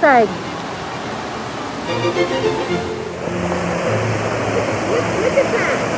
side. Look at that.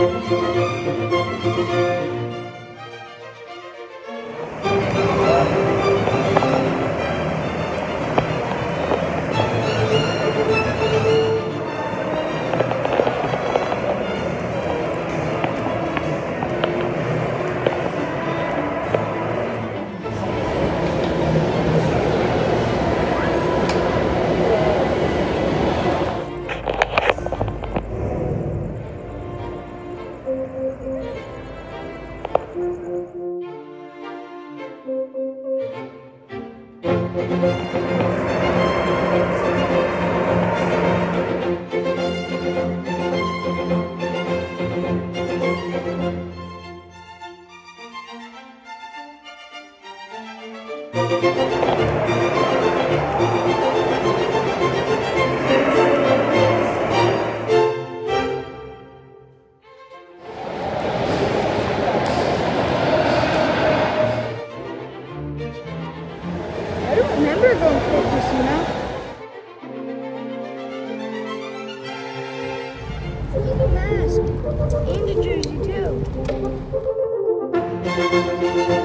Música Thank Look at the mask. And the jersey too.